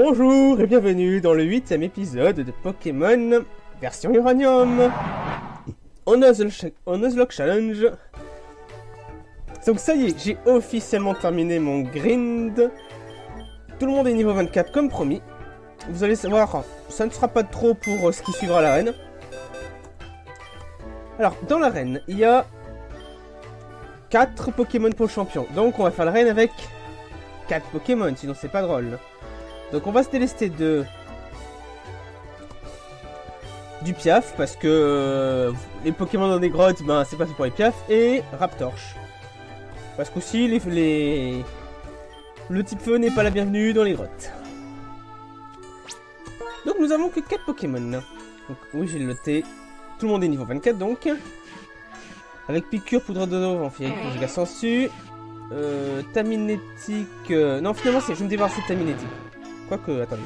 Bonjour et bienvenue dans le huitième épisode de Pokémon version Uranium On Nuzlocke Challenge. Donc ça y est, j'ai officiellement terminé mon grind. Tout le monde est niveau 24 comme promis. Vous allez savoir, ça ne sera pas trop pour ce qui suivra l'arène. Alors, dans l'arène, il y a 4 Pokémon pour champion. Donc on va faire l'arène avec 4 Pokémon, sinon c'est pas drôle. Donc on va se délester de du Piaf parce que euh, les Pokémon dans des grottes, ben c'est pas fait pour les Piaf et Raptorch. Parce qu'aussi les, les le type feu n'est pas la bienvenue dans les grottes. Donc nous avons que 4 Pokémon. Donc oui, j'ai T. Tout le monde est niveau 24 donc. Avec piqûre, poudre de d'eau, vampirique, giga sensu. Euh, taminétique. Euh, non, finalement, c'est. Je vais me débarrasser de taminétique. Quoique, attendez.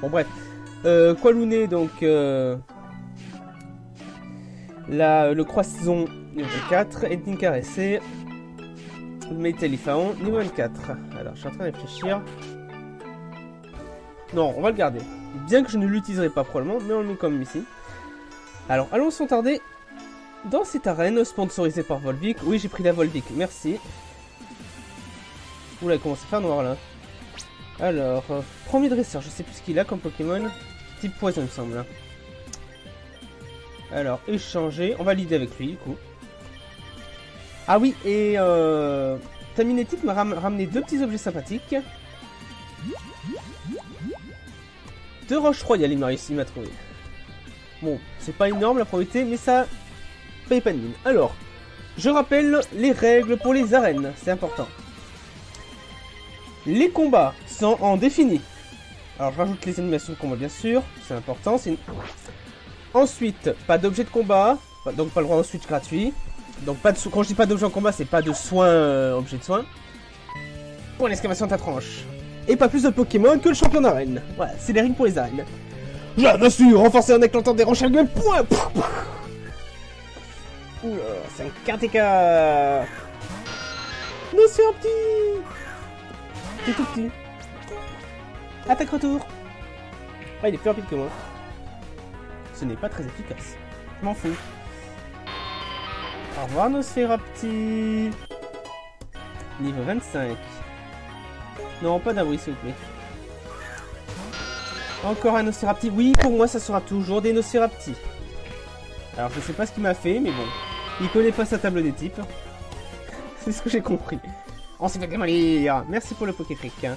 Bon, bref. Euh, donc. Euh, la, le croissant niveau 4. Edin caressé. Métélifaon niveau 24. Alors, je suis en train de réfléchir. Non, on va le garder. Bien que je ne l'utiliserai pas probablement, mais on le met comme ici. Alors, allons sans tarder dans cette arène sponsorisée par Volvic. Oui, j'ai pris la Volvic, merci. Oula, il commence à faire noir là. Alors, euh, premier dresseur, je sais plus ce qu'il a comme Pokémon. Type poison, il me semble. Alors, échanger. On va l'idée avec lui, du coup. Ah oui, et euh, Taminétique m'a ramené deux petits objets sympathiques. Deux roches royales, il m'a réussi à trouver. Bon, c'est pas énorme la probabilité, mais ça paye pas de mine. Alors, je rappelle les règles pour les arènes, c'est important. Les combats sont en défini. Alors, je rajoute les animations de combat, bien sûr, c'est important. Ensuite, pas d'objet de combat, donc pas le droit au switch gratuit. Donc, pas de quand je dis pas d'objet en combat, c'est pas de soins, euh, objet de soins. Pour l'excavation de ta tranche. Et pas plus de Pokémon que le champion d'arène. Voilà, c'est les règles pour les arènes. Je bien sûr, renforcer un éclatant des roches point. Oula, c'est un karateka Non, c'est un petit Tout petit. Attaque retour Ah, il est plus rapide que moi. Ce n'est pas très efficace. Je m'en fous. Au revoir, Nosferapti Niveau 25. Non, pas d'abri, s'il vous plaît. Encore un Nosferapti. Oui, pour moi, ça sera toujours des Nosferapti. Alors, je sais pas ce qu'il m'a fait, mais bon. Il connaît pas sa table des types. C'est ce que j'ai compris. On s'est fait démolir Merci pour le Pokétrick. Hein.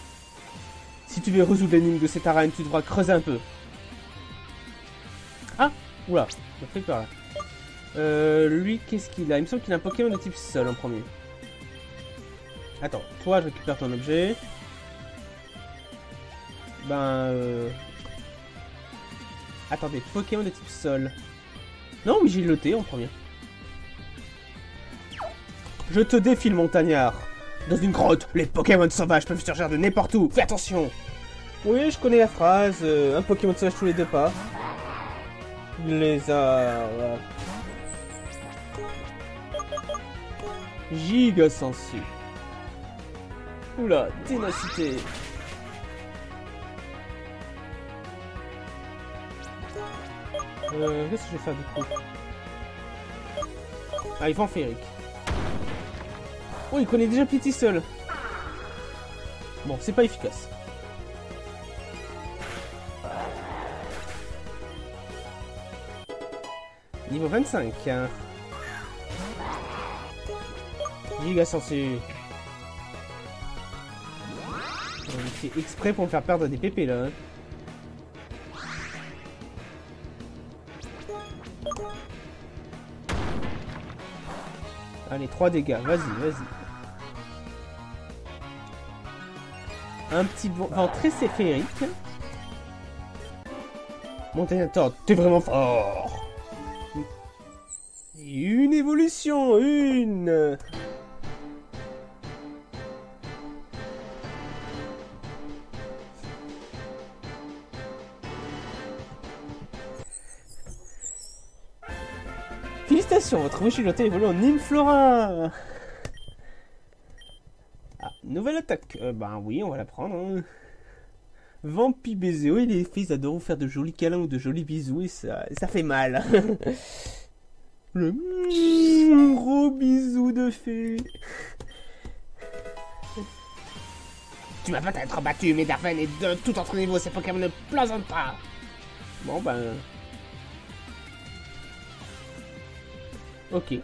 Si tu veux résoudre l'énigme de cette arène, tu devras creuser un peu. Ah Oula, je fait peur là. Euh, lui, qu'est-ce qu'il a? Il me semble qu'il a un Pokémon de type Sol en premier. Attends, toi, je récupère ton objet. Ben... Euh... Attendez, Pokémon de type Sol. Non, oui, j'ai le T en premier. Je te défie le montagnard. Dans une grotte, les Pokémon sauvages peuvent surgir de n'importe où. Fais attention. Oui, je connais la phrase. Euh, un Pokémon sauvage tous les deux pas. Lézard. Giga sensu. Oula, ténacité. Euh, qu'est-ce que je vais faire du coup? Ah, il va en féerique. Oh, il connaît déjà Pity seul. Bon, c'est pas efficace. Niveau 25. Hein. Giga. Il fait exprès pour me faire perdre des PP là. Hein. Allez, 3 dégâts, vas-y, vas-y. Un petit vent très féerique. Montaignator, t'es vraiment fort. Une évolution, une. Félicitations, votre Wichiloté évolue en Nymflora Ah, nouvelle attaque. Euh, ben oui, on va la prendre. Hein. Vampi baiser. Oui, les filles adorent faire de jolis câlins ou de jolis bisous et ça, ça fait mal. Le gros bisou de fée. Tu m'as peut-être battu, mais Darven est de tout autre niveau, ces Pokémon ne plaisantent pas. Bon ben. Ok.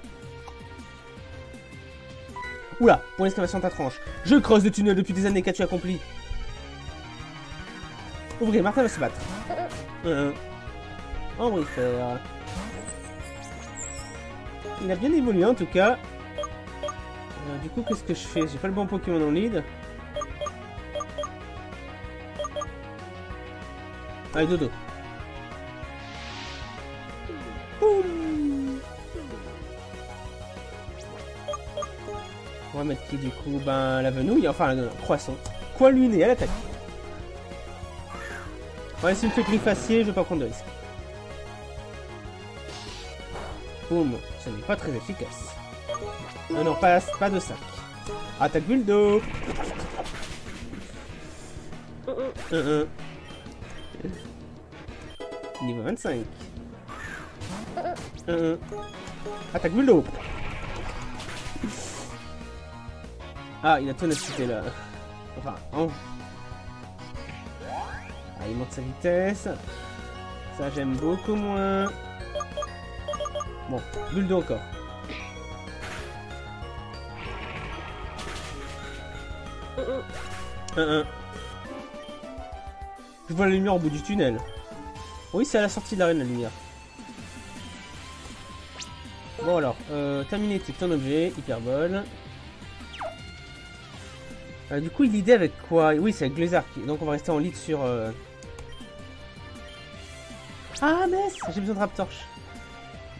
Oula, pour l'exclamation de ta tranche. Je creuse le tunnel depuis des années, qu'as-tu accompli? Ouvrez, Martin va se battre. Euh. Ambrifère. Il a bien évolué en tout cas. Euh, du coup, qu'est-ce que je fais? J'ai pas le bon Pokémon en lead. Allez, dodo. Qui du coup Ben la venouille, enfin la croissant. Quoi lui né à l'attaque. Ouais, s'il me fait grifacier, je vais pas prendre de risque. Boum, ce n'est pas très efficace. Non, non, pas, pas de sac. Attaque Buldo 1 1 Niveau 25. 1 1 Attaque Buldo Ah, il a tonacité là. Enfin, en... Ah, il monte sa vitesse. Ça, j'aime beaucoup moins. Bon, Buldo encore. Un. Je vois la lumière au bout du tunnel. Oui, c'est à la sortie de l'arène la lumière. Bon alors, euh, Terminétique, ton objet, hyperbole. Euh, du coup, l'idée avec quoi? Oui, c'est avec Glazark. Donc on va rester en lead sur... Euh... Ah, mais j'ai besoin de Raptorch.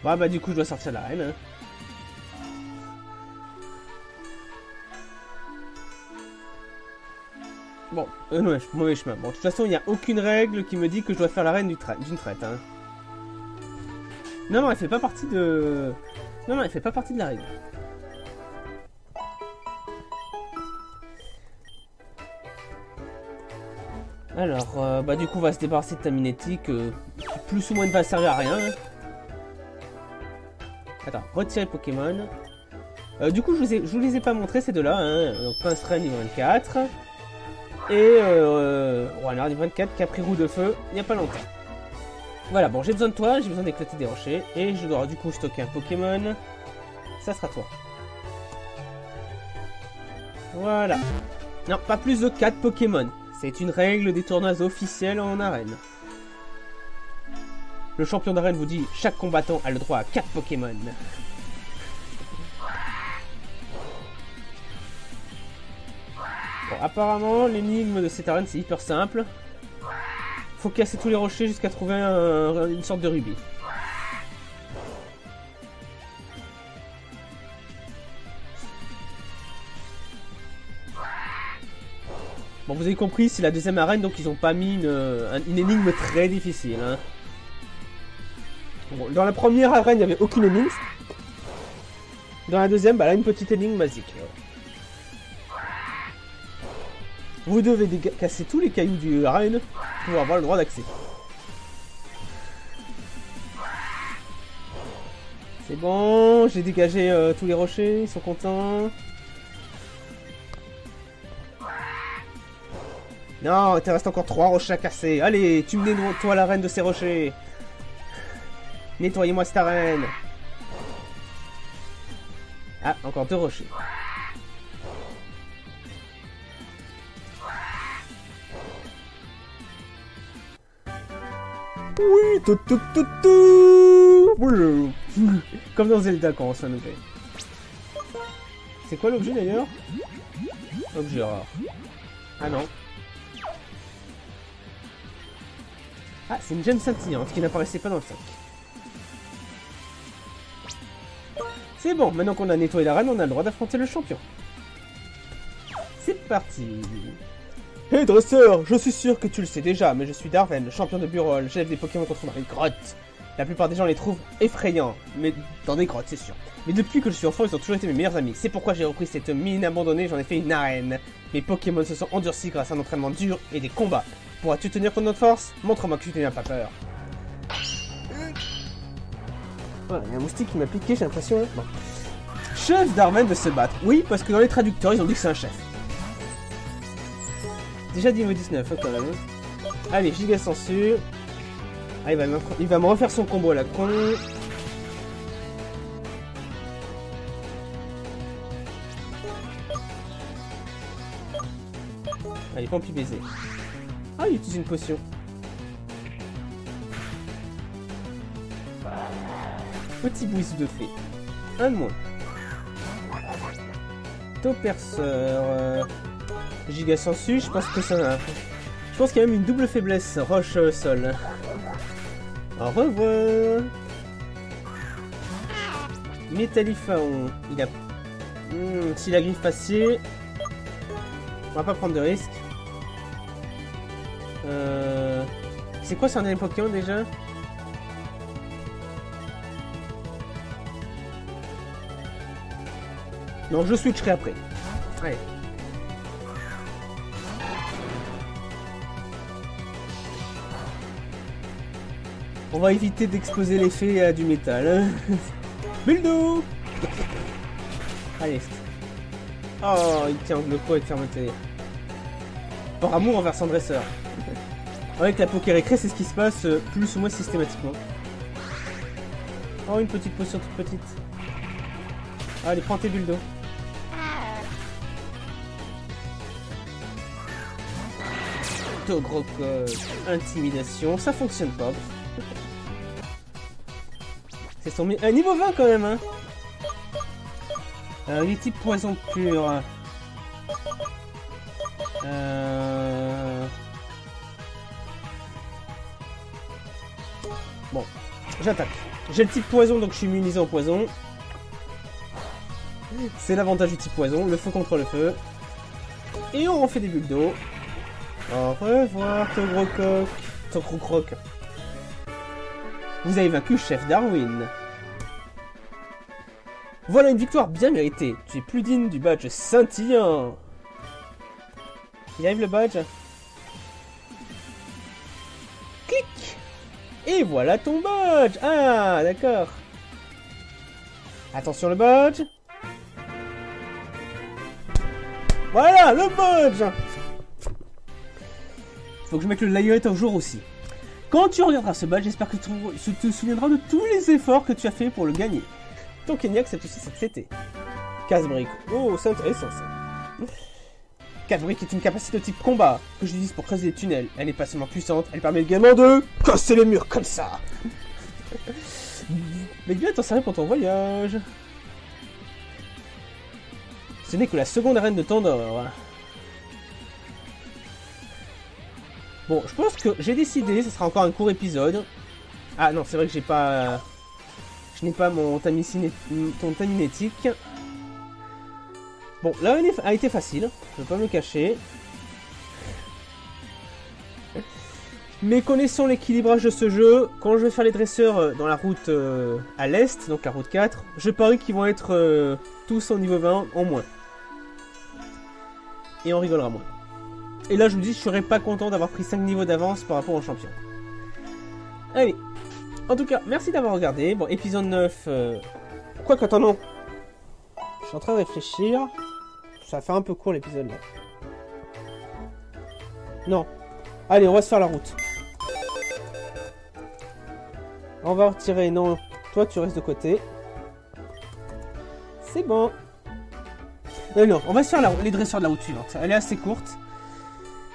Bah, bah, du coup, je dois sortir de l'arène. Hein. Bon, euh, non, mauvais chemin. Bon, de toute façon, il n'y a aucune règle qui me dit que je dois faire l'arène d'une traite. Hein. Non, non, elle fait pas partie de... Non, non, elle fait pas partie de la règle. Alors, euh, bah du coup, on va se débarrasser de ta minétique, euh, plus ou moins ne va servir à rien. Hein. Attends, retirer Pokémon. Euh, du coup, je vous, vous les ai pas montrés ces deux-là. Hein. Donc, Pinserain niveau 24. Et euh, Runner niveau 24 qui a pris de feu il n'y a pas longtemps. Voilà, bon, j'ai besoin de toi, j'ai besoin d'éclater des rochers. Et je dois du coup stocker un Pokémon. Ça sera toi. Voilà. Non, pas plus de 4 Pokémon. C'est une règle des tournois officiels en arène. Le champion d'arène vous dit chaque combattant a le droit à 4 Pokémon. Apparemment, l'énigme de cette arène c'est hyper simple. Faut casser tous les rochers jusqu'à trouver une sorte de rubis. Bon, vous avez compris, c'est la deuxième arène, donc ils ont pas mis une, énigme très difficile. Hein. dans la première arène, il n'y avait aucune énigme. Dans la deuxième, bah là, une petite énigme basique. Vous devez casser tous les cailloux du arène pour avoir le droit d'accès. C'est bon, j'ai dégagé euh, tous les rochers, ils sont contents. Non, il te reste encore trois rochers à casser. Allez, tu me nettoies la reine de ces rochers. Nettoyez-moi cette arène. Ah, encore deux rochers. Oui, tout, tout, tout, tout. Comme dans Zelda quand on se fait. C'est quoi l'objet d'ailleurs? Objet rare. Ah non. Ah, c'est une gemme scintillante qui n'apparaissait pas dans le sac. C'est bon, maintenant qu'on a nettoyé la reine, on a le droit d'affronter le champion. C'est parti Hé hey, dresseur, je suis sûr que tu le sais déjà, mais je suis Darven, le champion de Burol, j'aide des Pokémon contre dans les grottes. La plupart des gens les trouvent effrayants, mais dans des grottes, c'est sûr. Mais depuis que je suis enfant, ils ont toujours été mes meilleurs amis. C'est pourquoi j'ai repris cette mine abandonnée, j'en ai fait une arène. Mes Pokémon se sont endurcis grâce à un entraînement dur et des combats. Pourras-tu tenir contre notre force? Montre-moi que tu n'as pas peur. Il y a un moustique qui m'a piqué, j'ai l'impression. Chef Darwin de se battre. Oui, parce que dans les traducteurs, ils ont dit que c'est un chef. Déjà niveau 19, hein, quand même. Allez, giga censure. Ah, il va, me... il va me refaire son combo la con. Allez, pompi baiser. Il utilise une potion. Petit bouisse de fée. Un de moins. Tauperceur. Euh... Giga sensu, je pense que ça... Je pense qu'il y a même une double faiblesse, roche euh, sol. Au revoir Métallifaon, il a... Hmm, S'il a griffe passée... On va pas prendre de risque. Euh... C'est quoi son dernier Pokémon déjà Non, je switcherai après. Allez. On va éviter d'exposer l'effet à du métal. Buldo Allez. Oh, il tient le coup avec fermeté. Par amour envers son dresseur. Avec la Pokérécré, c'est ce qui se passe euh, plus ou moins systématiquement. Oh, une petite potion toute petite. Allez, prends tes bulles gros Intimidation, ça fonctionne pas. C'est son... Un niveau 20 quand même, hein euh, Les types poison pur. Euh... j'attaque. J'ai le type poison, donc je suis immunisé au poison. C'est l'avantage du type poison, le feu contre le feu. Et on refait des bulles d'eau. Au revoir, ton gros coq. Ton gros. Vous avez vaincu Chef Darwin. Voilà une victoire bien méritée. Tu es plus digne du badge scintillant. Il arrive le badge. Et voilà ton badge Ah, d'accord. Attention le badge. Voilà, le badge Faut que je mette le layout au jour aussi. Quand tu regarderas ce badge, j'espère que tu te souviendras de tous les efforts que tu as fait pour le gagner. Ton Kenyak, c'est aussi cette CT. Casse-brique. Oh, c'est intéressant ça. Casse-brique est une capacité de type combat que j'utilise pour creuser des tunnels. Elle est pas seulement puissante, elle permet également de casser les murs comme ça. Mais bien t'en servir pour ton voyage. Ce n'est que la seconde arène de Tandor. Bon, je pense que j'ai décidé, ce sera encore un court épisode. Ah non, c'est vrai que j'ai pas... Je n'ai pas mon taminétique. Bon, la a été facile, je vais pas me cacher. Mais connaissant l'équilibrage de ce jeu, quand je vais faire les dresseurs euh, dans la route euh, à l'est, donc la route 4, je parie qu'ils vont être euh, tous au niveau 20 en moins. Et on rigolera moins. Et là, je vous dis, je serais pas content d'avoir pris 5 niveaux d'avance par rapport au champion. Allez. En tout cas, merci d'avoir regardé. Bon, épisode 9... Euh... Quoi qu'attendons Je suis en train de réfléchir. Ça faire un peu court l'épisode là. Non. Allez, on va se faire la route. On va retirer... Non, toi tu restes de côté. C'est bon. Non, non, on va se faire les dresseurs de la route suivante. Elle est assez courte.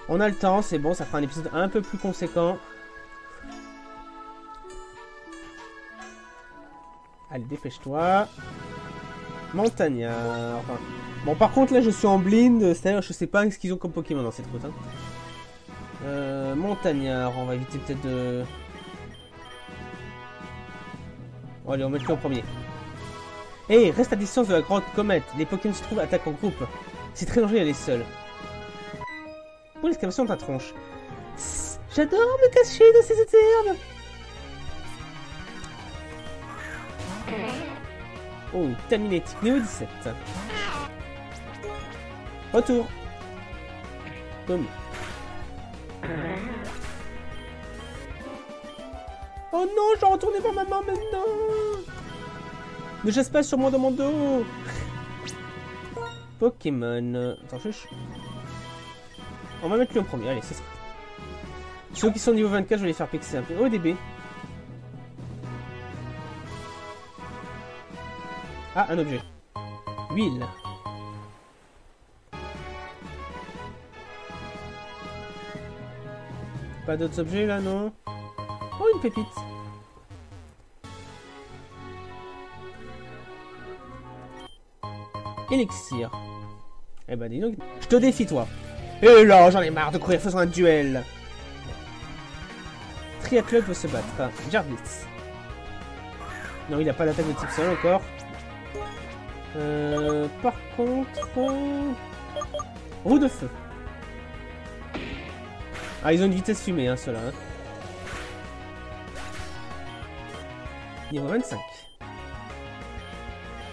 On a le temps, c'est bon, ça fera un épisode un peu plus conséquent. Allez, dépêche-toi. Montagnard. Bon, par contre, là, je suis en blind, c'est-à-dire, je sais pas ce qu'ils ont comme Pokémon dans cette route. Hein. Euh, montagnard, on va éviter peut-être de... Bon, allez, on va mettre en premier. Hé, reste à distance de la grande comète. Les Pokémon se trouvent attaquent en groupe. C'est très dangereux d'y aller seul. Pour l'exclamation de ta tronche? J'adore me cacher dans ces herbes. Oh, terminé, Néo 17. Retour. Oh non, je retourner voir maman maintenant Ne jette pas sur moi dans mon dos Pokémon... Attends, je... On va mettre lui en premier, allez, c'est ça. Ceux qui sont niveau 24, je vais les faire pixer un peu. ODB. Ah, un objet. Huile. Pas d'autres objets là, non Oh, une pépite. Elixir. Eh ben dis donc, je te défie toi. Et là, j'en ai marre de courir faisant un duel. Triathlon veut se battre. Ah, Jarvis. Non, il n'a pas d'attaque de type sol encore. Euh, par contre... Roue de feu. Ah, ils ont une vitesse fumée, hein, ceux-là. hein. Niveau 25.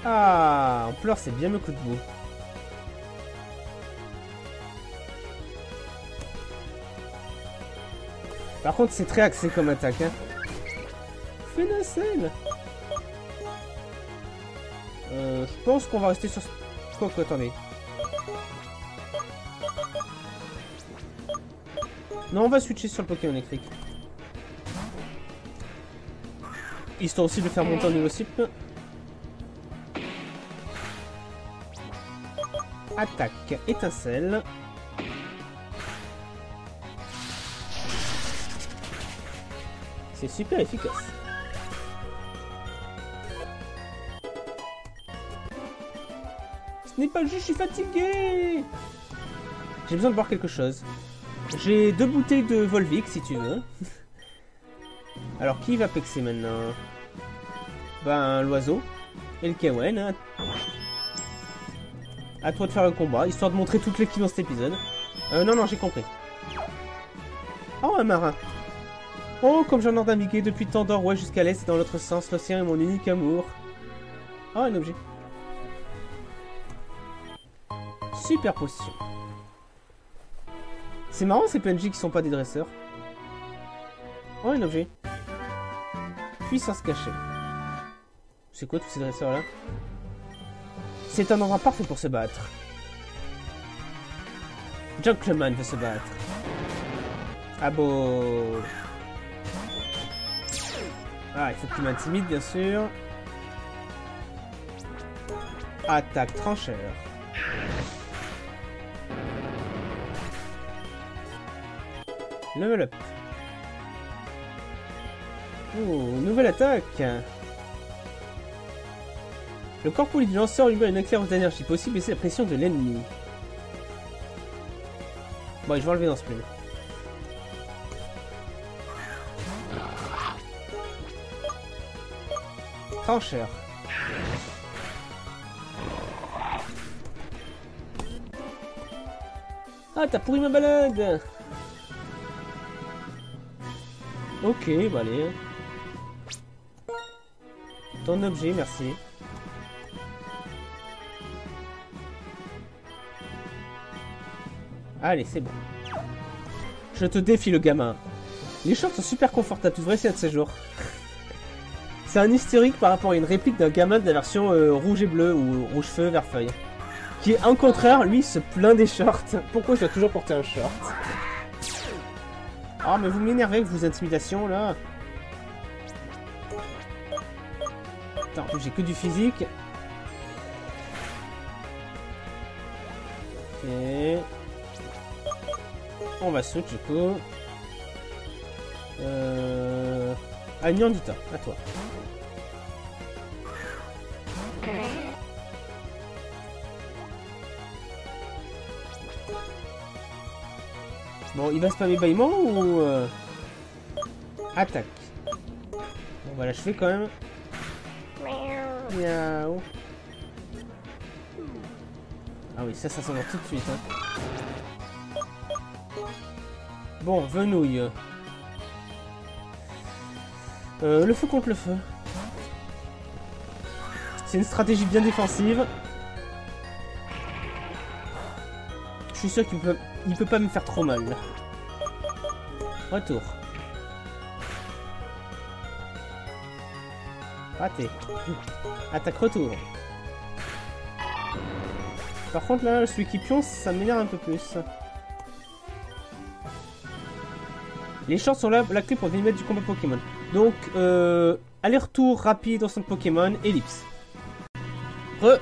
Ah, en pleurs, c'est bien le coup de bout. Par contre, c'est très axé comme attaque. Hein. Euh, Je pense qu'on va rester sur... Quoi que, attendez. Non, on va switcher sur le Pokémon électrique. Histoire aussi de faire monter en niveau SIP. Attaque, étincelle. C'est super efficace. Ce n'est pas juste, je suis fatigué J'ai besoin de boire quelque chose. J'ai deux bouteilles de Volvic, si tu veux. Alors, qui va pexer maintenant? Ben, l'oiseau. Et le Kawen. Hein. À toi de faire le combat, histoire de montrer toute l'équipe dans cet épisode. Euh, non, non, j'ai compris. Oh, un marin. Oh, comme j'en ai navigué depuis tant ouais, jusqu'à l'est dans l'autre sens, l'océan est mon unique amour. Oh, un objet. Super potion. C'est marrant ces PNJ qui sont pas des dresseurs. Oh, un objet. Puissance cachée. C'est quoi tous ces dresseurs là C'est un endroit parfait pour se battre. Junkleman veut se battre. Ah bon? Ah, il faut qu'il m'intimide, bien sûr. Attaque trancheur. Level up. Oh, nouvelle attaque. Le corps poli du lanceur lui met une éclairance d'énergie possible et c'est la pression de l'ennemi. Bon, je vais enlever dans ce plume. Trancheur. Ah, t'as pourri ma balade Ok, bah allez. Ton objet, merci. Allez, c'est bon. Je te défie, le gamin. Les shorts sont super confortables, tu devrais essayer un de ces jours. C'est un historique par rapport à une réplique d'un gamin de la version euh, rouge et bleu ou rouge feu, vert feuille. Qui, en contraire, lui, se plaint des shorts. Pourquoi je dois toujours porter un short? Oh, mais vous m'énervez avec vos intimidations, là. Attends, j'ai que du physique. Ok. On va switch, du coup. Euh... Ah, à toi. Bon, il va spammer bâillement ou... euh, Attaque. Bon, bah là, je fais quand même. Miaou. Ah oui, ça, ça s'en va tout de suite. Hein. Bon, venouille. Euh, le feu contre le feu. C'est une stratégie bien défensive. Suis sûr qu'il peut, il peut pas me faire trop mal. Retour. Raté. Attaque retour. Par contre là, celui qui pionce, ça m'énerve un peu plus. Les chances sont là, la clé pour délimiter du combat Pokémon. Donc, euh, aller-retour rapide son Pokémon, ellipse. Re.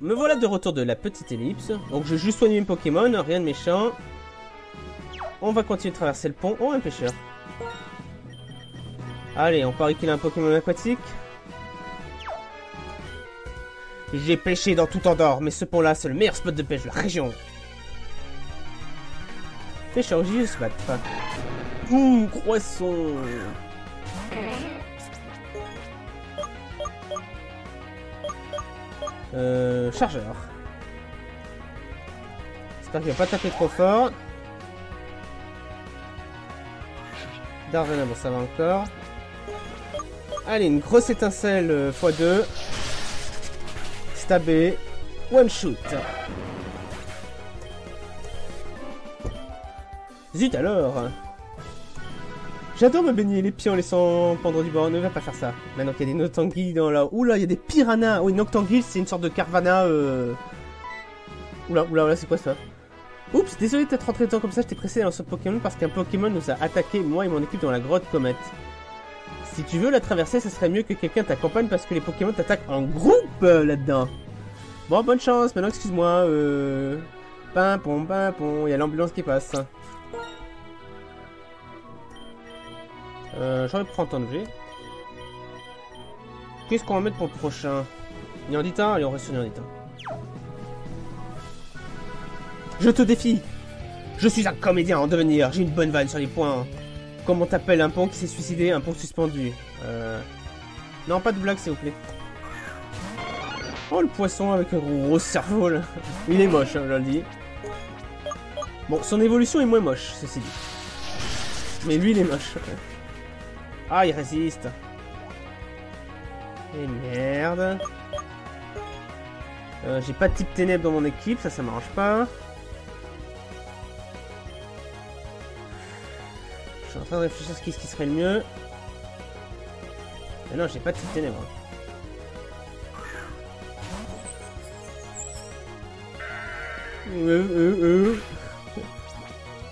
Me voilà de retour de la petite ellipse. Donc, je vais juste soigner mes Pokémon, rien de méchant. On va continuer de traverser le pont. Oh, un pêcheur. Allez, on parie qu'il a un Pokémon aquatique. J'ai pêché dans tout Andorre, mais ce pont-là, c'est le meilleur spot de pêche de la région. Pêcheur, j'y se battre. Ouh, croissant Euh, chargeur. J'espère qu'il va pas taper trop fort. Darvena, bon ça va encore. Allez, une grosse étincelle euh, x2. Stabé. One shoot. Zut alors J'adore me baigner les pieds en laissant pendre du bord. Ne va pas faire ça. Maintenant qu'il y a des Noctanguilles dans là. Oula, il y a des piranhas. Oui, Noctanguilles, c'est une sorte de Carvana. Euh... Oula, oula, oula, c'est quoi ça? Oups, désolé d'être rentré dedans comme ça. J'étais pressé dans ce Pokémon parce qu'un Pokémon nous a attaqué, moi et mon équipe, dans la grotte comète. Si tu veux la traverser, ce serait mieux que quelqu'un t'accompagne parce que les Pokémon t'attaquent en groupe euh, là-dedans. Bon, bonne chance. Maintenant, excuse-moi. Euh... Pimpon, pimpon. Il y a l'ambulance qui passe. Euh, J'aurais prendre un objet. Qu'est-ce qu'on va mettre pour le prochain Niandita Allez, on reste sur Niandita. Je te défie Je suis un comédien en devenir, j'ai une bonne vanne sur les points. Comment t'appelles un pont qui s'est suicidé, un pont suspendu Euh... Non, pas de blague, s'il vous plaît. Oh, le poisson avec un gros cerveau, là. Il est moche, hein, je le dis. Bon, son évolution est moins moche, ceci dit. Mais lui, il est moche. Ah, il résiste. Et merde. Euh, J'ai pas de type ténèbres dans mon équipe, ça, ça m'arrange pas. Je suis en train de réfléchir à ce qui, serait le mieux. Mais non, j'ai pas de type ténèbres. Euh, euh, euh.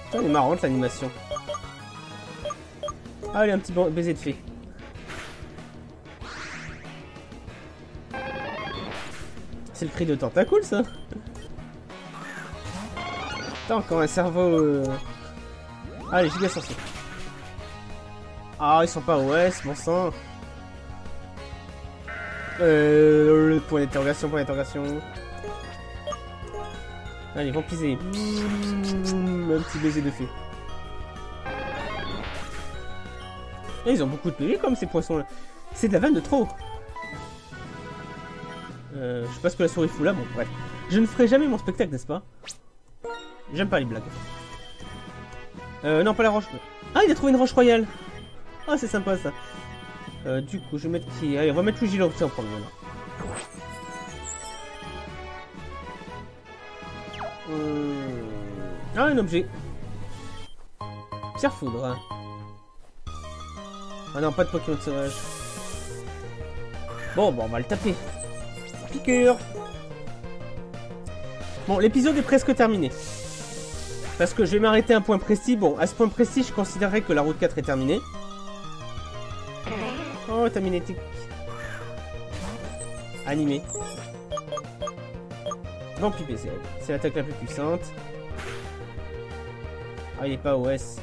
Putain, elle est marrante l'animation. Ah, allez, un petit baiser de fée. C'est le cri de tentacule, ça Putain, encore un cerveau... Euh... Ah, les giga. Ah, ils sont pas OS, bon sang. Euh... Point d'interrogation, point d'interrogation. Allez, vont piser. Mmh, un petit baiser de fée. Et ils ont beaucoup de PV comme ces poissons là. C'est de la vanne de trop. Euh, je sais pas ce que la souris fout là, bon bref. Je ne ferai jamais mon spectacle, n'est-ce pas? J'aime pas les blagues. Euh, non, pas la roche. Ah, il a trouvé une roche royale. Ah, c'est sympa ça. Euh, du coup, je vais mettre qui? Allez, on va mettre Luigi en premier maintenant. Hum... Ah, un objet. Pierre foudre. Ah non, pas de Pokémon sauvage. Bon, bon, on va le taper. Piqûre Bon, l'épisode est presque terminé. Parce que je vais m'arrêter à un point précis. Bon, à ce point précis, je considérerais que la route 4 est terminée. Oh, Taminétique. Animé. Vampire PC. C'est l'attaque la plus puissante. Ah, il est pas OS.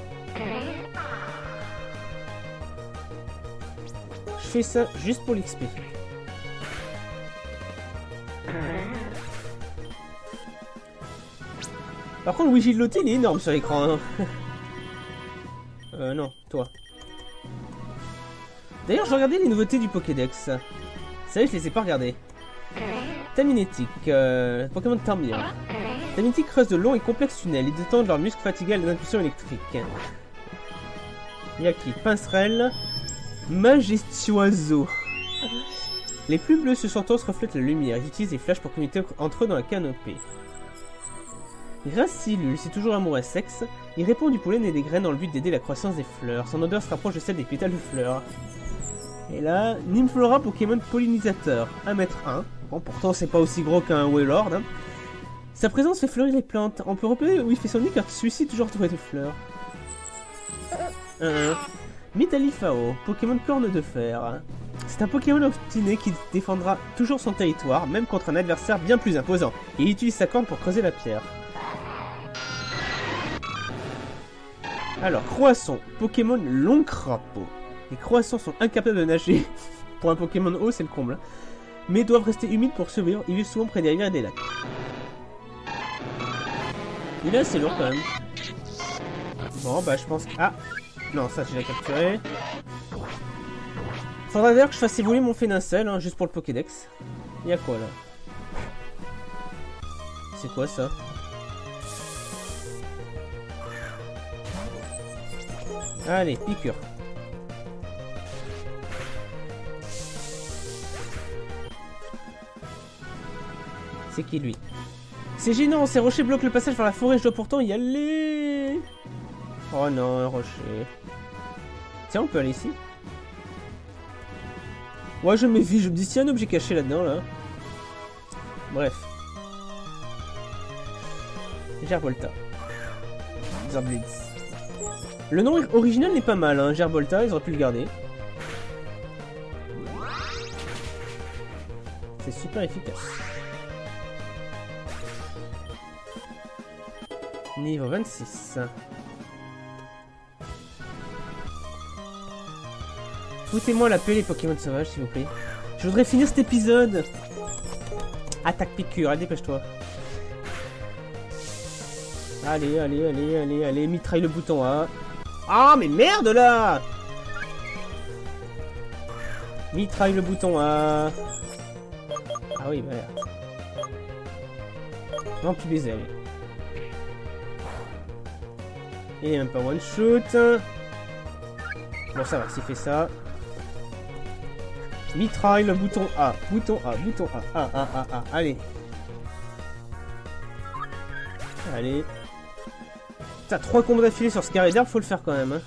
Juste pour l'XP. Par contre, Luigi Lotti, il est énorme sur l'écran. Hein. euh, non, toi. D'ailleurs, je regardais les nouveautés du Pokédex. Ça je les ai pas regardées. Taminétique, euh, Pokémon Tambien. Taminétique creuse de longs et complexes tunnels. Ils détendent leurs muscles fatigués à l'impulsion électrique. Yaki, Pincerelle, Majestuoso. Les plus bleus sur torse reflètent la lumière. Ils utilisent des flashs pour communiquer entre eux dans la canopée. Gracilule, c'est toujours amour et sexe. Il répand du pollen et des graines dans le but d'aider la croissance des fleurs. Son odeur se rapproche de celle des pétales de fleurs. Et là, Nymphlora, Pokémon pollinisateur, 1m1. Bon, pourtant, c'est pas aussi gros qu'un Wailord. Hein. Sa présence fait fleurir les plantes. On peut repérer où il fait son nid car celui-ci toujours entouré de fleurs. 1 Metalifao, Pokémon corne de fer. C'est un Pokémon obstiné qui défendra toujours son territoire, même contre un adversaire bien plus imposant. Il utilise sa corne pour creuser la pierre. Alors, Croissant, Pokémon long crapaud. Les croissants sont incapables de nager. pour un Pokémon haut, c'est le comble. Mais doivent rester humides pour survivre. Ils vivent souvent près des rivières et des lacs. Il est assez lourd quand même. Bon, bah je pense que... Ah Non, ça j'ai déjà capturé. Faudra d'ailleurs que je fasse évoluer mon Fénincelle, hein, juste pour le Pokédex. Il y a quoi là? C'est quoi ça? Allez, piqûre. C'est qui lui? C'est gênant, ces rochers bloquent le passage vers la forêt, je dois pourtant y aller. Oh non, un rocher. Tiens, on peut aller ici Ouais, je me méfie, je me dis, s'il y a un objet caché là-dedans, là. Bref. Gerbolta. Zerblitz. Le nom original n'est pas mal, hein. Gerbolta, ils auraient pu le garder. C'est super efficace. Niveau 26. Foutez-moi la paix les Pokémon sauvages, s'il vous plaît. Je voudrais finir cet épisode. Attaque piqûre, dépêche-toi. Allez, allez, allez, allez, allez, mitraille le bouton A. Ah, mais merde là Mitraille le bouton A. Ah oui, bah là. Non, plus baiser, allez. Il est même pas one shoot. Bon, ça va, s'il fait ça. Mitraille le bouton A. Bouton A, bouton A. A, A, A, A. Allez. Allez. T'as trois combos d'affilée sur Scaridar, faut le faire quand même. Hein.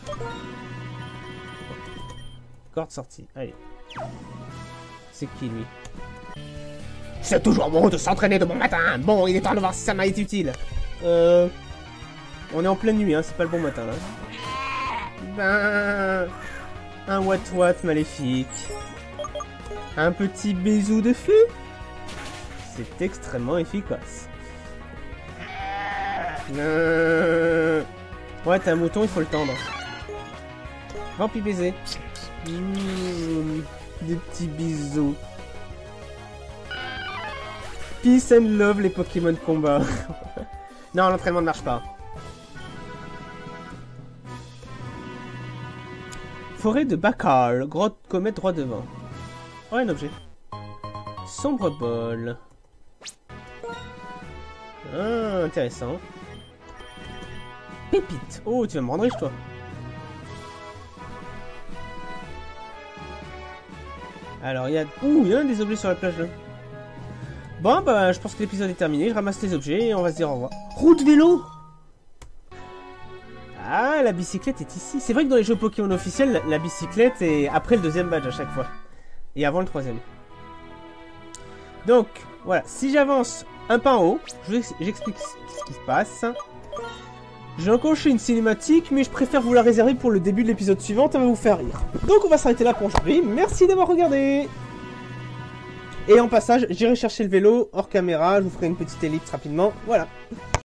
Corde sortie, allez. C'est qui lui? C'est toujours bon de s'entraîner de bon matin. Bon, il est temps de voir si ça m'a été utile. Euh. On est en pleine nuit, hein, c'est pas le bon matin là. Ben. Un Wat Wat maléfique. Un petit bisou de feu. C'est extrêmement efficace. Euh, Ouais, t'as un mouton, il faut le tendre. Rempli baiser. Mmh, des petits bisous. Peace and love, les Pokémon combat. non, l'entraînement ne marche pas. Forêt de Bakar, grotte comète droit devant. Oh, un objet. Sombre bol. Ah, intéressant. Pépite. Oh, tu vas me rendre riche, toi. Alors, il y a... Ouh, il y a un des objets sur la plage, là. Bon, bah, je pense que l'épisode est terminé. Je ramasse les objets et on va se dire au revoir. Route vélo Ah, la bicyclette est ici. C'est vrai que dans les jeux Pokémon officiels, la, la bicyclette est après le deuxième badge à chaque fois. Et avant le troisième. Donc, voilà. Si j'avance un pas en haut, j'explique ce qui se passe. J'ai enclenché une cinématique, mais je préfère vous la réserver pour le début de l'épisode suivant, ça va vous faire rire. Donc on va s'arrêter là pour aujourd'hui, merci d'avoir regardé Et en passage, j'irai chercher le vélo hors caméra, je vous ferai une petite ellipse rapidement, voilà.